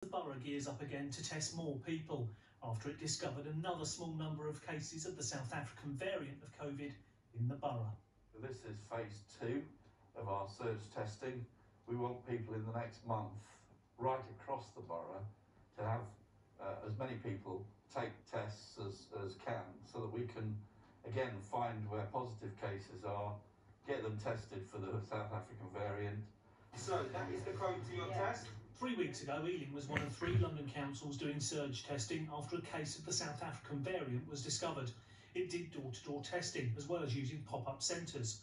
The borough gears up again to test more people after it discovered another small number of cases of the South African variant of COVID in the borough. This is phase two of our surge testing. We want people in the next month, right across the borough, to have uh, as many people take tests as, as can so that we can, again, find where positive cases are, get them tested for the South African variant. So that is the code to your test. Three weeks ago, Ealing was one of three London councils doing surge testing after a case of the South African variant was discovered. It did door to door testing as well as using pop up centres.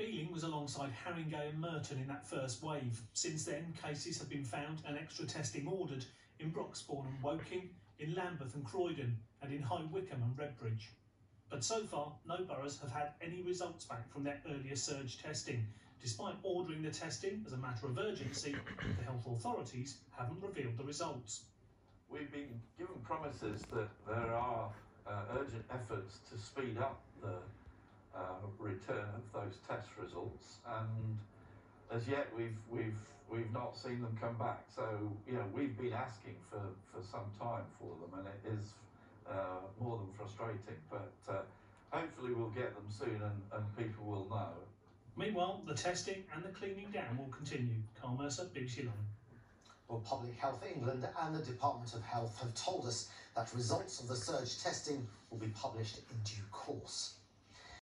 Ealing was alongside Haringey and Merton in that first wave. Since then, cases have been found and extra testing ordered in Broxbourne and Woking, in Lambeth and Croydon, and in High Wycombe and Redbridge. But so far, no boroughs have had any results back from their earlier surge testing. Despite ordering the testing as a matter of urgency, the health authorities haven't revealed the results. We've been given promises that there are uh, urgent efforts to speed up the uh, return of those test results, and as yet we've we've we've not seen them come back. So you know we've been asking for for some time for them, and it is uh, more than frustrating. But uh, hopefully we'll get them soon, and, and people will know. Meanwhile, the testing and the cleaning down will continue. Carl Mercer, BBC London. Well, Public Health England and the Department of Health have told us that results of the surge testing will be published in due course.